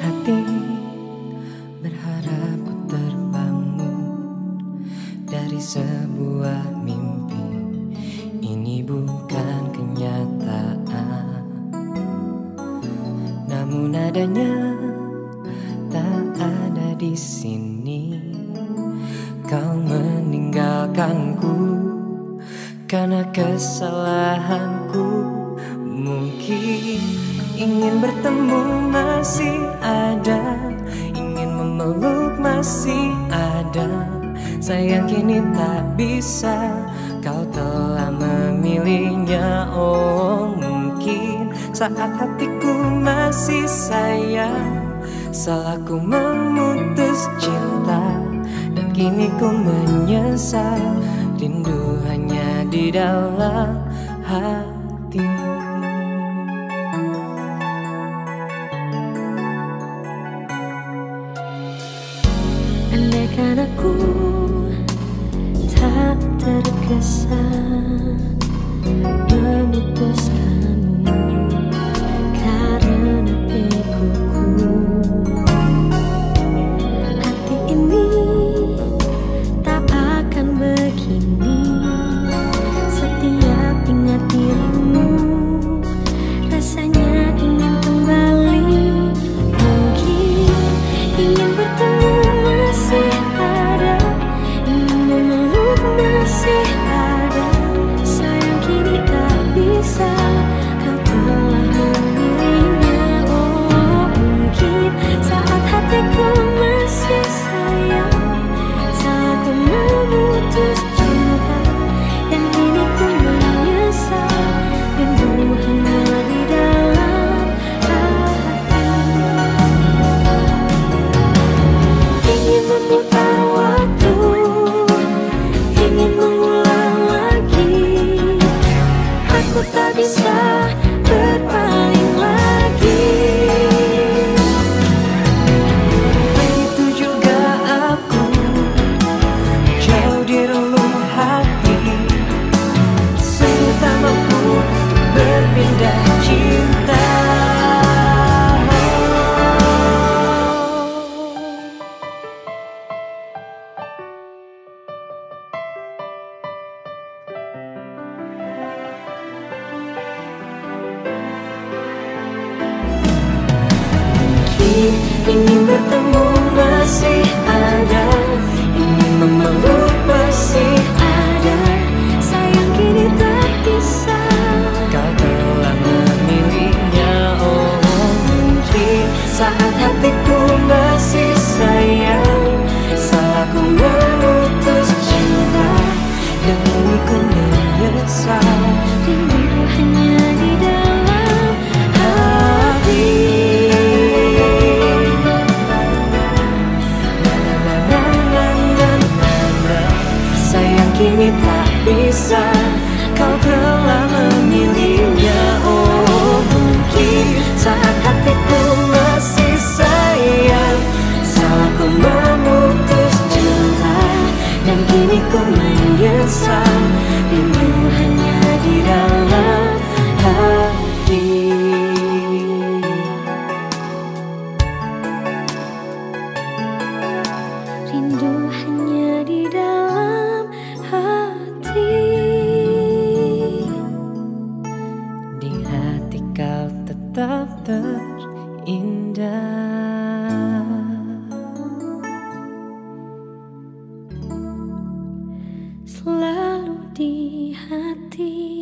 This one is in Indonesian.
hati berharap ku terbangun dari sebuah mimpi. Ini bukan kenyataan namun adanya tak ada di sini. Kau meninggalkanku karena kesalahanku mungkin ingin bertemu masih ada. Ingin memeluk masih ada. Sayang kini tak bisa. Kau telah memilihnya. Oh mungkin saat hatiku masih sayang. Salahku memutus cinta. Dan kini ku menyesal. Rindu hanya di dalam hati Mungkin ingin Kini tak bisa Kau telah memilihnya. Oh mungkin saat hatiku masih sayang Salahku memutus cinta Dan kini ku menyesal selalu di hati